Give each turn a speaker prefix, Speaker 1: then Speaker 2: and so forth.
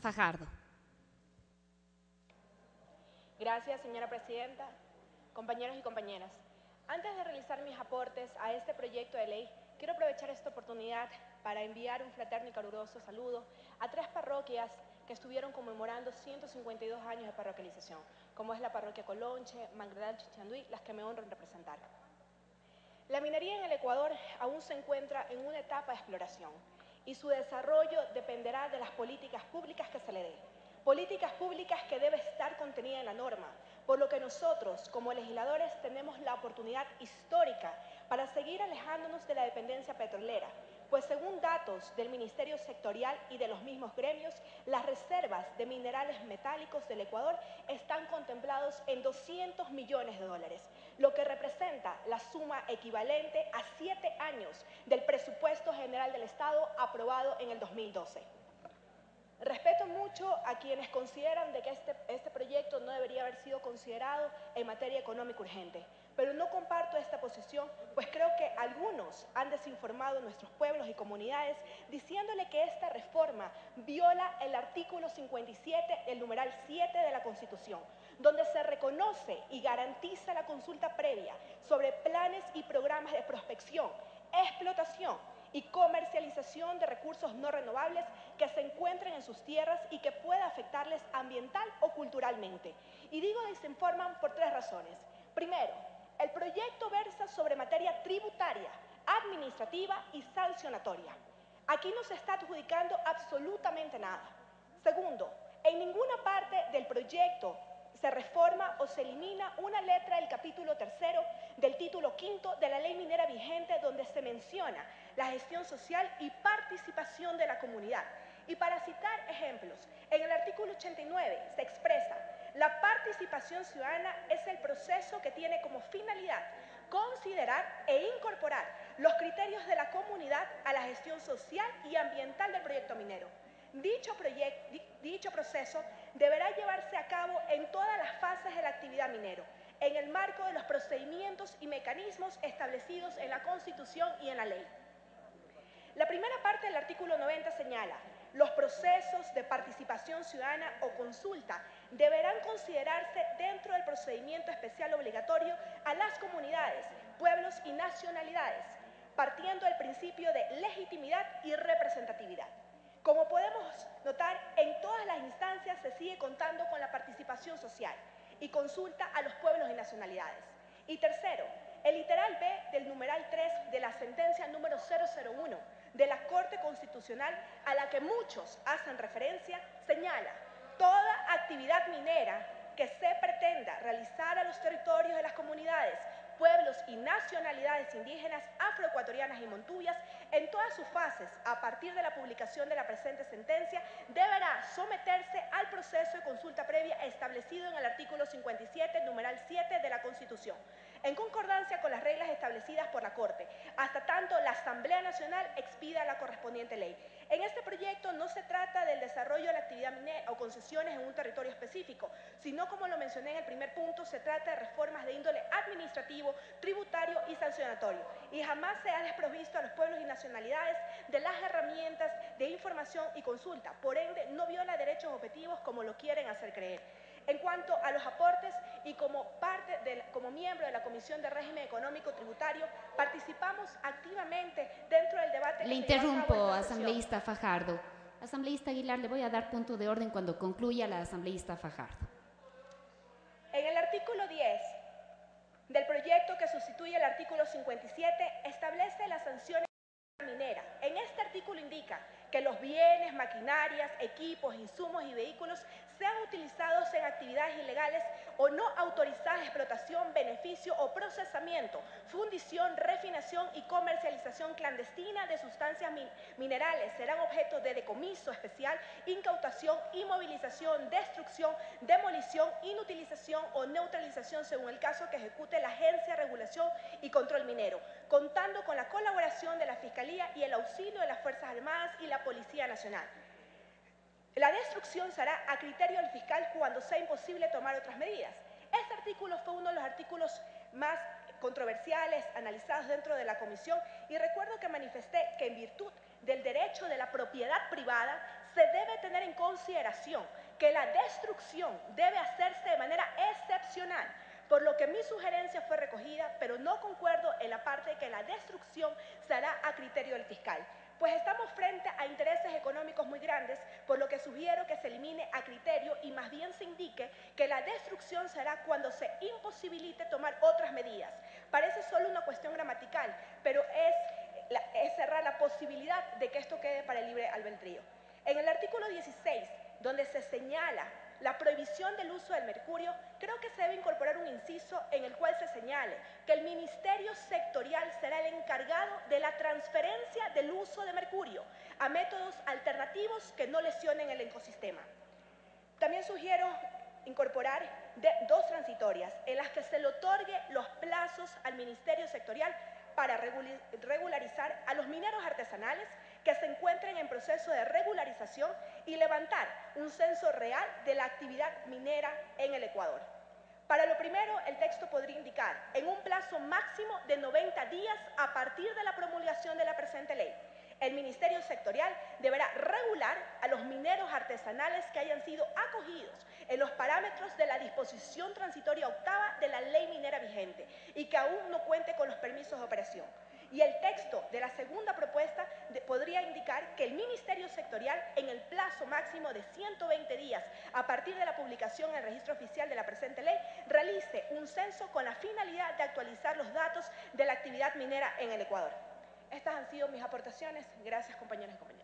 Speaker 1: Fajardo.
Speaker 2: Gracias, señora presidenta, compañeros y compañeras. Antes de realizar mis aportes a este proyecto de ley, quiero aprovechar esta oportunidad para enviar un fraterno y caluroso saludo a tres parroquias que estuvieron conmemorando 152 años de parroquialización, como es la parroquia Colonche, Mangredal, Chichanduí, las que me honran representar. La minería en el Ecuador aún se encuentra en una etapa de exploración y su desarrollo dependerá de las políticas públicas que se le dé. Políticas públicas que debe estar contenida en la norma, por lo que nosotros como legisladores tenemos la oportunidad histórica para seguir alejándonos de la dependencia petrolera, pues según datos del Ministerio Sectorial y de los mismos gremios, las reservas de minerales metálicos del Ecuador están contemplados en 200 millones de dólares, lo que representa la suma equivalente a siete años del presupuesto general del Estado aprobado en el 2012. Respeto mucho a quienes consideran de que este, este proyecto no debería haber sido considerado en materia económica urgente, pero no comparto esta posición, pues creo que algunos han desinformado nuestros pueblos y comunidades diciéndole que esta reforma viola el artículo 57 del numeral 7 de la Constitución, donde se reconoce y garantiza la consulta previa sobre planes y programas de prospección, explotación y comercialización de recursos no renovables que se encuentren en sus tierras y que pueda afectarles ambiental o culturalmente. Y digo desinforman por tres razones. Primero, el proyecto versa sobre materia tributaria, administrativa y sancionatoria. Aquí no se está adjudicando absolutamente nada. Segundo, en ninguna parte del proyecto se reforma o se elimina una letra del capítulo tercero del título quinto de la ley minera vigente donde se menciona la gestión social y participación de la comunidad. Y para citar ejemplos, en el artículo 89 se expresa, la participación ciudadana es el proceso que tiene como finalidad considerar e incorporar los criterios de la comunidad a la gestión social y ambiental del proyecto minero. Dicho, proceso deberá llevarse a cabo en todas las fases de la actividad minero, en el marco de los procedimientos y mecanismos establecidos en la Constitución y en la ley. La primera parte del artículo 90 señala, los procesos de participación ciudadana o consulta deberán considerarse dentro del procedimiento especial obligatorio a las comunidades, pueblos y nacionalidades, partiendo del principio de legitimidad y representatividad. Como podemos notar, en todas las instancias se sigue contando con la participación social y consulta a los pueblos y nacionalidades. Y tercero, el literal B del numeral 3 de la sentencia número 001 de la Corte Constitucional a la que muchos hacen referencia señala toda actividad minera que se pretenda realizar a los territorios de las comunidades pueblos y nacionalidades indígenas, afroecuatorianas y montuyas, en todas sus fases, a partir de la publicación de la presente sentencia, deberá someterse al proceso de consulta previa establecido en el artículo 57, numeral 7 de la Constitución, en concordancia con las reglas establecidas por la Corte, hasta tanto la Asamblea Nacional expida la correspondiente ley. En este proyecto no se trata del desarrollo de la actividad minera o concesiones en un territorio específico, sino como lo mencioné en el primer punto, se trata de reformas de índole administrativo, tributario y sancionatorio. Y jamás se ha desprovisto a los pueblos y nacionalidades de las herramientas de información y consulta. Por ende, no viola derechos objetivos como lo quieren hacer creer. En cuanto a los aportes y como parte como miembro de la Comisión de Régimen Económico Tributario, participamos activamente dentro del debate.
Speaker 1: Le interrumpo, asambleísta Fajardo. Asambleísta Aguilar, le voy a dar punto de orden cuando concluya la asambleísta Fajardo.
Speaker 2: En el artículo 10 del proyecto que sustituye el artículo 57 establece las sanciones minera. En este artículo indica que los bienes, maquinarias, equipos, insumos y vehículos sean utilizados en actividades ilegales o no autorizadas de explotación, beneficio o procesamiento, fundición, refinación y comercialización clandestina de sustancias minerales serán objeto de decomiso especial, incautación, inmovilización, destrucción, demolición, inutilización o neutralización según el caso que ejecute la Agencia de Regulación y Control Minero, contando con la colaboración de la Fiscalía y el auxilio de las Fuerzas Armadas y la Policía Nacional. La destrucción será a criterio del fiscal cuando sea imposible tomar otras medidas. Este artículo fue uno de los artículos más controversiales analizados dentro de la comisión y recuerdo que manifesté que en virtud del derecho de la propiedad privada se debe tener en consideración que la destrucción debe excepcional, por lo que mi sugerencia fue recogida, pero no concuerdo en la parte de que la destrucción se hará a criterio del fiscal pues estamos frente a intereses económicos muy grandes, por lo que sugiero que se elimine a criterio y más bien se indique que la destrucción será cuando se imposibilite tomar otras medidas. Parece solo una cuestión gramatical, pero es, es cerrar la posibilidad de que esto quede para el libre albedrío. En el artículo 16, donde se señala la prohibición del uso del mercurio, creo que se debe incorporar un inciso en el cual se señale que el ministerio sectorial será el encargado de la transferencia del uso de mercurio a métodos alternativos que no lesionen el ecosistema. También sugiero incorporar dos transitorias en las que se le otorgue los plazos al ministerio sectorial para regularizar a los mineros artesanales que se encuentren en proceso de regularización y levantar un censo real de la actividad minera en el Ecuador. Para lo primero, el texto podría indicar en un plazo máximo de 90 días a partir de la promulgación de la presente ley. El Ministerio Sectorial deberá regular a los mineros artesanales que hayan sido acogidos en los parámetros de la disposición transitoria octava de la ley minera vigente y que aún no cuente con los permisos de operación. Y el texto de la segunda propuesta podría indicar que el Ministerio Sectorial, en el plazo máximo de 120 días a partir de la publicación en el registro oficial de la presente ley, realice un censo con la finalidad de actualizar los datos de la actividad minera en el Ecuador. Estas han sido mis aportaciones. Gracias, compañeros y compañeras.